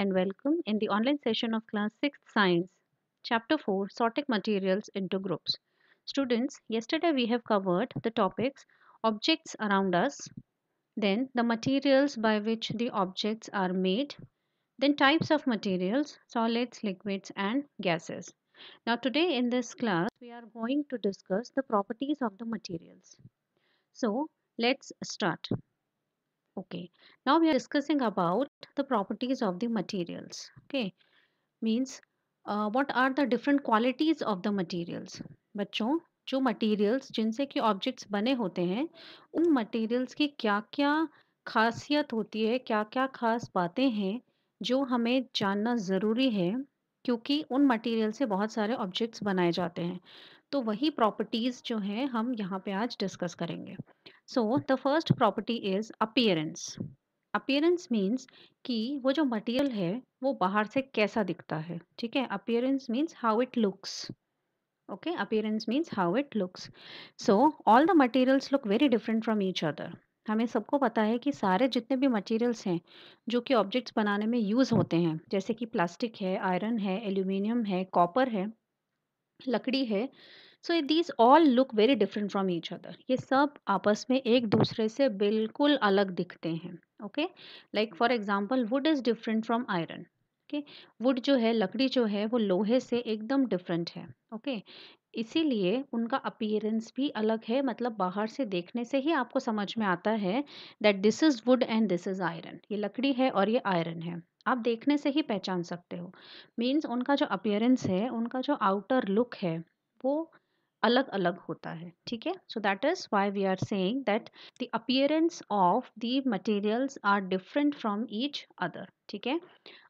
and welcome in the online session of class 6th science chapter 4 sorting materials into groups. Students, yesterday we have covered the topics objects around us, then the materials by which the objects are made, then types of materials, solids, liquids and gases. Now today in this class we are going to discuss the properties of the materials. So let's start. Okay, now we are discussing about the properties of the materials. Okay, means uh, what are the different qualities of the materials? बच्चों जो materials जिनसे कि objects बने होते हैं उन materials की क्या क्या खासियत होती है क्या क्या खास बातें हैं जो हमें जानना ज़रूरी है क्योंकि उन मटेरियल से बहुत सारे ऑब्जेक्ट्स बनाए जाते हैं तो वही प्रॉपर्टीज़ जो हैं हम यहाँ पे आज डिस्कस करेंगे so the first property is appearance appearance means कि वो जो मटेरियल है, वो बाहर से कैसा दिखता है, ठीक है? Appearance means how it looks okay appearance means how it looks so all the materials look very different from each other हमें सबको पता है कि सारे जितने भी मटेरियल्स हैं, जो कि ऑब्जेक्ट्स बनाने में यूज़ होते हैं, जैसे कि प्लास्टिक है आयरन है एल्यूमिनियम है कॉपर है, लकड़ी है so these all look very different from each other ये सब आपस में एक दूसरे से बिल्कुल अलग दिखते हैं okay like for example wood is different from iron okay wood जो है, लकड़ी जो है, वो लोहे से एकदम डिफरेंट है ओके okay? इसीलिए उनका अपीयरेंस भी अलग है मतलब बाहर से देखने से ही आपको समझ में आता है that this is wood and this is iron ये लकड़ी है और ये आयरन है। आप देखने से ही पहचान सकते हो। मीन्स उनका जो अपीयरेंस है, उनका जो आउटर लुक है, वो अलग अलग होता है, ठीक है? So that is why we are saying that the appearance of the materials are different from each other ठीक है?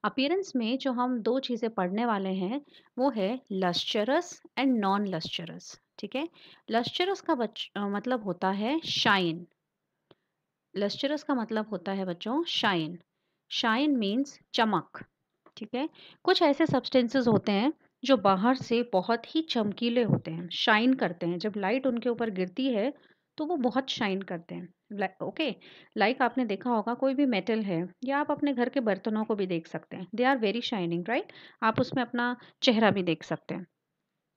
अपियरेंस में जो हम दो चीज़ें पढ़ने वाले हैं, वो है लस्चरस एंड नॉन लस्चरस ठीक है? लस्चरस का बच मतलब होता है शाइन लस्चरस का मतलब होता है बच्चों शाइन शाइन मीन्स चमक, ठीक है? कुछ ऐसे सब्सटेंसेस होते हैं जो बाहर से बहुत ही चमकीले होते हैं, शाइन करते हैं। जब लाइट उनके ऊपर गिरती है तो वो बहुत शाइन करते हैं। ओके? लाइक आपने देखा होगा, कोई भी मेटल है, या आप अपने घर के बर्तनों को भी देख सकते हैं। They are very shining, right? आप उसमें अपना चेहरा भी देख सकते हैं।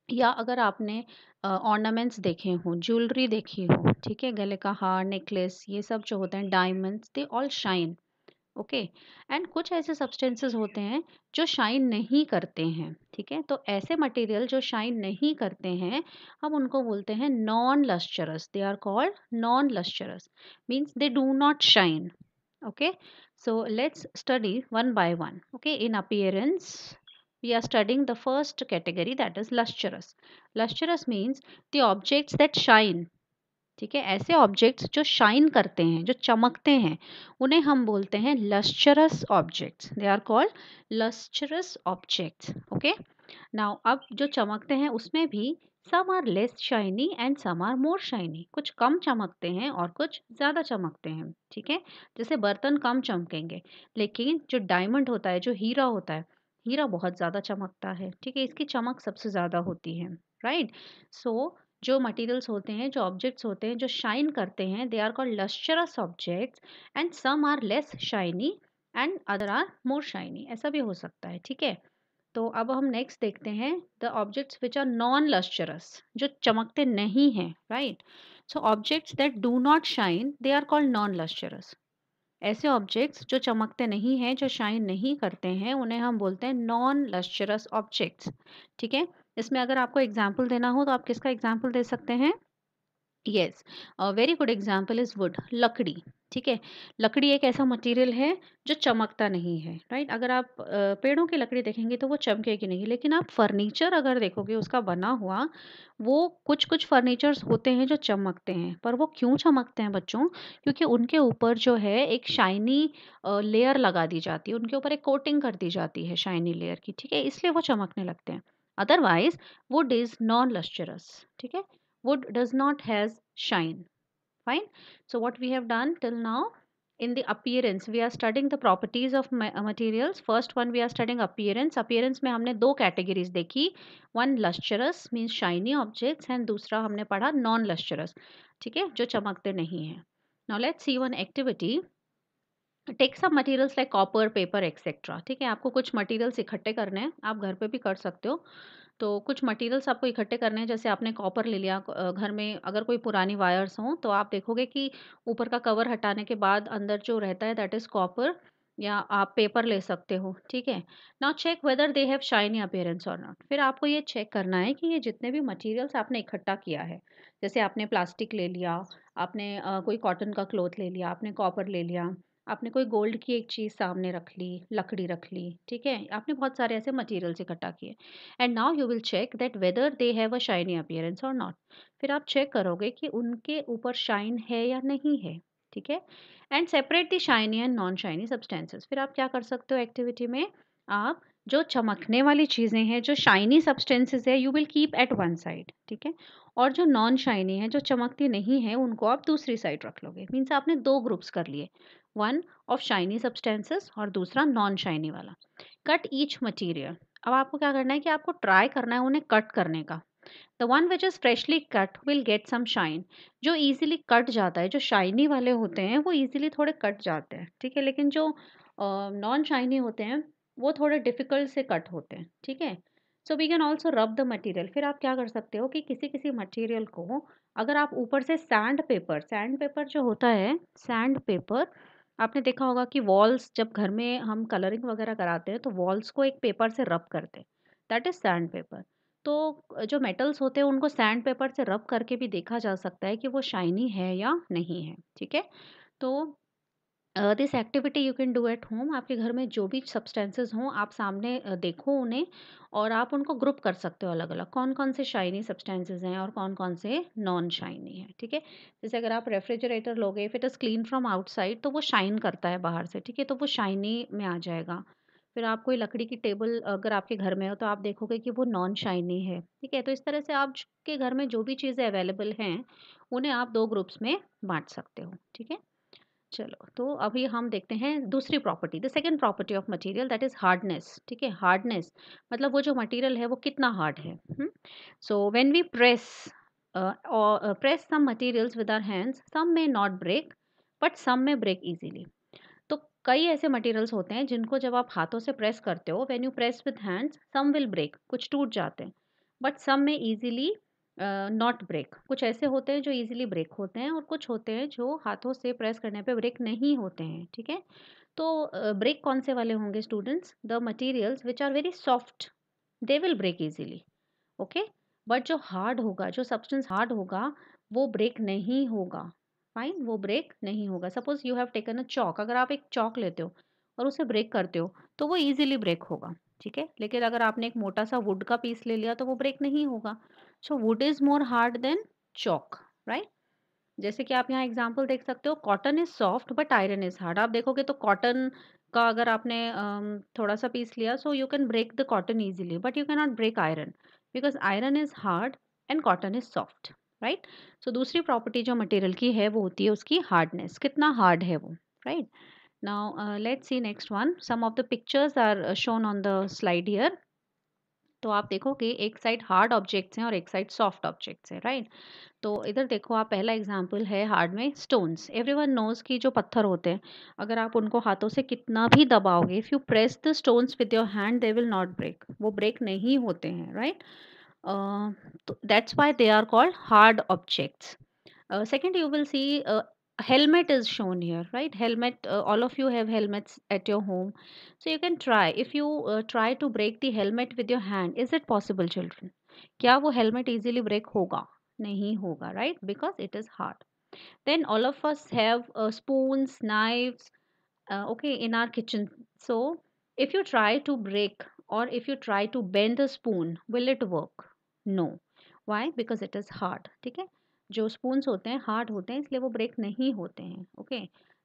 या अगर आपने ऑर्नामेंट्स देखे हों, ज्वेलरी देखी हो, ठीक है? गले का हार, नेकलेस, ये सब जो होते हैं, diamonds, they all shine. Okay? And कुछ ऐसे सब्सटेंसेस होते हैं जो शाइन नहीं करते हैं, ठीक है? तो ऐसे मटेरियल जो शाइन नहीं करते हैं, हम उनको बोलते हैं non lustrous they are called non lustrous means they do not shine okay? So let's study one by one okay? In appearance we are studying the first category, that is lustrous. Lustrous means the objects that shine ठीक है? ऐसे objects जो shine करते हैं, जो चमकते हैं, उन्हें हम बोलते हैं lustrous objects they are called lustrous objects okay now अब जो चमकते हैं, उसमें भी some are less shiny and some are more shiny कुछ कम चमकते हैं और कुछ ज़्यादा चमकते हैं, ठीक है? जैसे बर्तन कम चमकेंगे, लेकिन जो डायमंड होता है, जो हीरा होता है, हीरा बहुत ज़्यादा चमकता है, ठीक है? इसकी चमक सबसे ज़्यादा होती है राइट सो जो मटेरियल्स होते हैं, जो ऑब्जेक्ट्स होते हैं, जो शाइन करते हैं they are called lustrous objects and some are less shiny and other are more shiny ऐसा भी हो सकता है, ठीक है? तो अब हम नेक्स्ट देखते हैं the objects which are non lustrous जो चमकते नहीं हैं right so objects that do not shine they are called non lustrous ऐसे ऑब्जेक्ट्स जो चमकते नहीं हैं, जो शाइन नहीं करते हैं, उन्हें हम बोलते हैं नॉन लस्चरस ऑब्जेक्ट्स ठीक है? इसमें अगर आपको एग्ज़ाम्पल देना हो तो आप किसका एग्ज़ाम्पल दे सकते हैं? Yes very good example is wood लकड़ी, ठीक है? लकड़ी एक ऐसा मटेरियल है जो चमकता नहीं है राइट अगर आप पेड़ों की लकड़ी देखेंगे तो वो चमकेगी नहीं, लेकिन आप फर्नीचर अगर देखोगे, उसका बना हुआ, वो कुछ कुछ फर्नीचर्स होते हैं जो चमकते हैं, पर वो क्यों चमकते हैं बच्चों? क्योंकि उनके ऊपर जो है एक शाइनी लेयर लगा दी जाती है, उनके ऊपर एक कोटिंग कर दी जाती है शाइनी लेयर की, ठीक है? इसलिए वो चमकने लगते हैं। otherwise wood is non-lustrous ठीक है wood does not has shine fine so what we have done till now in the appearance we are studying the properties of materials first one we are studying appearance appearance में हमने दो categories देखी one lustrous means shiny objects and दूसरा हमने पढ़ा non lustrous ठीक है जो चमकते नहीं हैं now let's see one activity Take सब materials like copper paper etcetera ठीक है? आपको कुछ मटेरियल्स इकट्ठे करने हैं, आप घर पे भी कर सकते हो। तो कुछ मटेरियल्स आपको इकट्ठे करने हैं, जैसे आपने कॉपर ले लिया घर में अगर कोई पुरानी वायर्स हों तो आप देखोगे कि ऊपर का कवर हटाने के बाद अंदर जो रहता है दैट इज़ कॉपर या आप पेपर ले सकते हो, ठीक है? Now check whether they have shiny appearance और नॉट फिर आपको ये चेक करना है कि ये जितने भी मटेरियल्स आपने इकट्ठा किया है, जैसे आपने प्लास्टिक ले लिया, आपने कोई कॉटन का क्लोथ ले लिया, आपने कॉपर ले लिया आपने कोई गोल्ड की एक चीज़ सामने रख ली, लकड़ी रख ली, ठीक है? आपने बहुत सारे ऐसे मटेरियल्स इकट्ठा किए। And now you will check that whether they have a shiny appearance और नॉट फिर आप चेक करोगे कि उनके ऊपर शाइन है या नहीं है, ठीक है? And separate the shiny and non shiny substances फिर आप क्या कर सकते हो एक्टिविटी में? आप जो चमकने वाली चीज़ें हैं, जो शाइनी सब्सटेंसेस है you will keep at one side ठीक है? और जो नॉन शाइनी है, जो चमकती नहीं है, उनको आप दूसरी साइड रख लोगे। मीन्स आपने दो ग्रुप्स कर लिए। वन ऑफ़ शाइनी सब्सटेंसेस और दूसरा नॉन शाइनी वाला। कट ईच मटीरियल अब आपको क्या करना है कि आपको ट्राई करना है उन्हें कट करने का। The one which is freshly cut will get some shine जो ईजिली कट जाता है जो शाइनी वाले होते हैं वो ईजिली थोड़े कट जाते हैं ठीक है? लेकिन जो नॉन uh, शाइनी होते हैं वो थोड़े डिफ़िकल्ट से कट होते हैं ठीक है? So we can also rub the material फिर आप क्या कर सकते हो कि किसी किसी मटीरियल को अगर आप ऊपर से सैंड पेपर सैंड पेपर जो होता है सैंड पेपर आपने देखा होगा कि वॉल्स जब घर में हम कलरिंग वगैरह कराते हैं तो वॉल्स को एक पेपर से रब करते हैं। दैट इज़ सैंड पेपर तो जो मेटल्स होते हैं, उनको सैंड पेपर से रब करके भी देखा जा सकता है कि वो शाइनी है या नहीं है, ठीक है? तो this activity you can do at home आपके घर में जो भी सब्सटेंसेस हों, आप सामने देखो उन्हें और आप उनको ग्रुप कर सकते हो अलग अलग कौन कौन से शाइनी सब्सटेंसेस हैं और कौन कौन से नॉन शाइनी हैं, ठीक है? जैसे अगर आप रेफ्रिजरेटर लोगे if it is clean from outside तो वो शाइन करता है बाहर से, ठीक है? तो वो शाइनी में आ जाएगा। फिर आप कोई लकड़ी की टेबल अगर आपके घर में हो तो आप देखोगे कि वो नॉन शाइनी है, ठीक है? तो इस तरह से आपके घर में जो भी चीज़ें अवेलेबल हैं, उन्हें आप दो ग्रुप्स में बांट सकते हो, ठीक है? चलो तो अभी हम देखते हैं दूसरी property the second property of material that is hardness ठीक है? हार्डनेस मतलब वो जो मटेरियल है वो कितना हार्ड है so when we press press some materials with our hands some में नॉट ब्रेक बट सम में ब्रेक इजीली तो कई ऐसे मटेरियल्स होते हैं जिनको जब आप हाथों से प्रेस करते हो when you press with hands some will break कुछ टूट जाते हैं बट सम में ईजिली नॉट ब्रेक कुछ ऐसे होते हैं जो इजीली ब्रेक होते हैं और कुछ होते हैं जो हाथों से प्रेस करने पे ब्रेक नहीं होते हैं, ठीक है? तो ब्रेक कौन से वाले होंगे students the materials which are very soft they will break easily okay but जो हार्ड होगा, जो सब्सटेंस हार्ड होगा, वो ब्रेक नहीं होगा फाइन वो ब्रेक नहीं होगा. Suppose you have taken a chalk अगर आप एक चौक लेते हो और उसे ब्रेक करते हो तो वो ईजिली ब्रेक होगा, ठीक है? लेकिन अगर आपने एक मोटा सा वुड का पीस ले लिया तो वो ब्रेक नहीं होगा. So wood is more hard than chalk right जैसे कि आप यहाँ एग्ज़ाम्पल देख सकते हो cotton is soft but iron is hard आप देखोगे तो कॉटन का अगर आपने थोड़ा सा पीस लिया so you can break the cotton easily but you can not break iron because iron is hard and cotton is soft right so दूसरी प्रॉपर्टी जो मटेरियल की है, वो होती है उसकी हार्डनेस कितना हार्ड है वो right now let's see next one some of the pictures are shown on the slide here तो आप देखो कि एक साइड हार्ड ऑब्जेक्ट्स हैं और एक साइड सॉफ्ट ऑब्जेक्ट्स हैं राइट तो इधर देखो आप पहला एग्जांपल है हार्ड में स्टोन्स एवरीवन नोज़ की जो पत्थर होते हैं, अगर आप उनको हाथों से कितना भी दबाओगे if you press the stones with your hand they will not break वो ब्रेक नहीं होते हैं राइट तो that's why they are called hard objects second you will see helmet is shown here right? Helmet uh, all of you have helmets at your home. So you can try. If you uh, try to break the helmet with your hand is it possible children? kya wo helmet easily break hoga nahi hoga right? Because it is hard. Then all of us have uh, spoons knives uh, okay in our kitchen. So if you try to break or if you try to bend the spoon will it work? No. Why? Because it is hard. okay जो spoons होते हैं hard होते हैं, इसलिए वो break नहीं होते हैं okay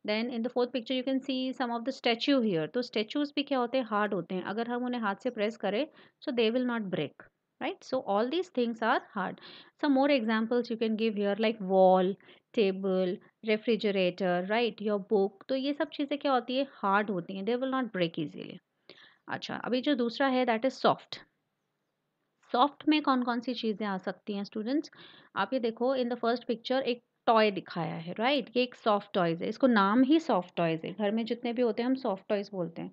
then in the fourth picture you can see some of the statue here तो स्टैचूज भी क्या होते हैं? हार्ड होते हैं। अगर हम उन्हें हाथ से प्रेस करें so they will not break right? So all these things are hard some more examples you can give here, like wall, table, refrigerator, right? Your book. तो ये सब चीज़ें क्या होती है? हार्ड होती हैं। They will not break easily अच्छा अभी जो दूसरा है दैट इज़ सॉफ्ट सॉफ्ट में कौन कौन सी चीज़ें आ सकती हैं स्टूडेंट्स? आप ये देखो, इन द फ़र्स्ट पिक्चर एक टॉय दिखाया है, राइट? right? ये एक सॉफ्ट टॉयज है, इसको नाम ही सॉफ्ट टॉयज है। घर में जितने भी होते हैं, हम सॉफ्ट टॉयज बोलते हैं।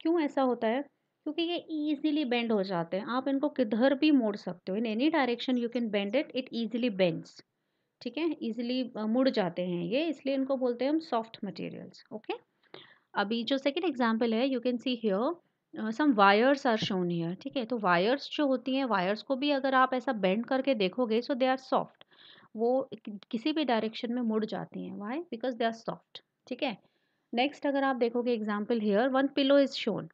क्यों ऐसा होता है? क्योंकि ये ईजिली बेंड हो जाते हैं। आप इनको किधर भी मोड़ सकते हो, in any direction you can bend it it easily bends. ठीक है? ईजिली मुड़ जाते हैं ये, इसलिए इनको बोलते हैं हम सॉफ्ट मटेरियल्स। ओके? अभी जो सेकेंड एग्ज़ाम्पल है, you can see here some wires are shown here ठीक है? तो वायर्स जो होती हैं वायर्स को भी अगर आप ऐसा बेंड करके देखोगे सो दे आर सॉफ्ट वो किसी भी डायरेक्शन में मुड़ जाती हैं। Why because they are soft ठीक है? नेक्स्ट अगर आप देखोगे example here one pillow is shown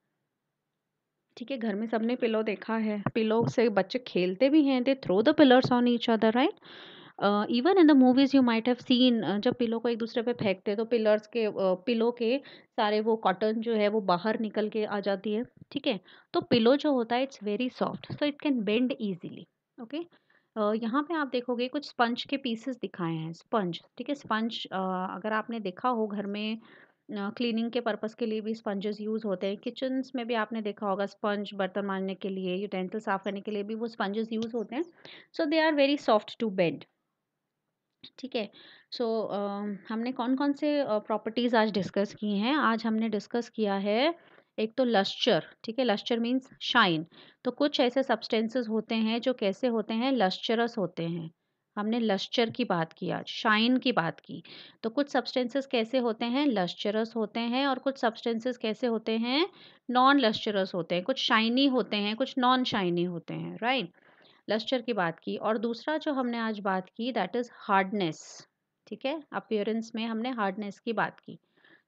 ठीक है? घर में सबने पिलो देखा है। पिलो से बच्चे खेलते भी हैं they throw the pillows on each other right even in the movies you might have seen जब पिलो को एक दूसरे पे फेंकते हैं तो पिलर्स के पिलो के सारे वो कॉटन जो है वो बाहर निकल के आ जाती है, ठीक है? तो पिलो जो होता है it's very soft so it can bend easily okay यहाँ पे आप देखोगे कुछ स्पंज के पीसेस दिखाए हैं स्पंज ठीक है? स्पंज अगर आपने देखा हो घर में क्लीनिंग के पर्पज़ के लिए भी स्पंजेस यूज़ होते हैं किचन्स में भी आपने देखा होगा स्पंज बर्तन मारने के लिए यूटेंसिल साफ़ करने के लिए भी वो स्पंजेस यूज़ होते हैं so they are very soft to bend ठीक है? सो हमने कौन कौन से प्रॉपर्टीज़ आज डिस्कस की हैं? आज हमने डिस्कस किया है, एक तो लश्चर ठीक है? लश्चर मीन्स शाइन तो कुछ ऐसे सब्सटेंसेस होते हैं जो कैसे होते हैं? लश्चरस होते हैं। हमने लश्चर की बात की आज शाइन की बात की। तो कुछ सब्सटेंसेस कैसे होते हैं? लश्चरस होते हैं और कुछ सब्सटेंसेस कैसे होते हैं? नॉन लश्चरस होते हैं। कुछ शाइनी होते हैं, कुछ नॉन शाइनी होते हैं राइट लस्टर की बात की और दूसरा जो हमने आज बात की दैट इज़ हार्डनेस ठीक है? अपियरेंस में हमने हार्डनेस की बात की।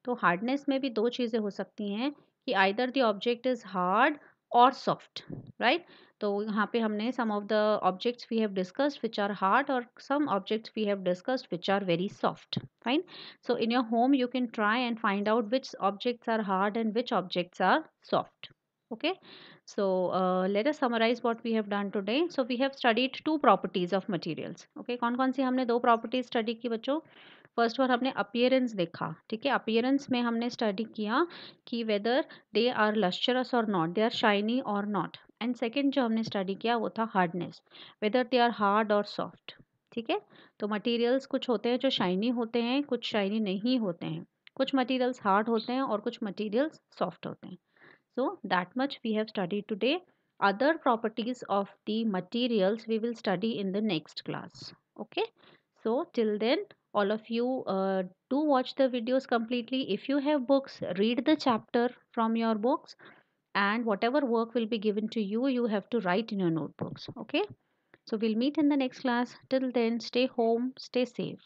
तो हार्डनेस में भी दो चीज़ें हो सकती हैं कि either the object is hard और सॉफ्ट राइट तो यहाँ पे हमने some of the objects we have discussed which are hard और some objects we have discussed which are very soft fine so in your home you can try and find out which objects are hard and which objects are soft. Okay? So uh, let us summarize what we have done today. So we have studied two properties of materials. Okay, कौन कौन सी हमने दो properties study की बच्चों? First one हमने appearance देखा। ठीक है? अपियरेंस में हमने स्टडी किया कि वेदर दे आर लश्चरस और नॉट दे आर शाइनी और नॉट एंड सेकेंड जो हमने स्टडी किया वो था hardness whether they are hard और सॉफ्ट ठीक है? तो मटेरियल्स कुछ होते हैं जो शाइनी होते हैं कुछ शाइनी नहीं होते हैं। कुछ मटेरियल्स हार्ड होते हैं और कुछ मटेरियल्स सॉफ्ट होते हैं। So that much we have studied today. Other properties of the materials we will study in the next class. Okay. So till then all of you uh, do watch the videos completely. If you have books, read the chapter from your books and whatever work will be given to you, you have to write in your notebooks. Okay. So we'll meet in the next class. Till then, stay home, stay safe.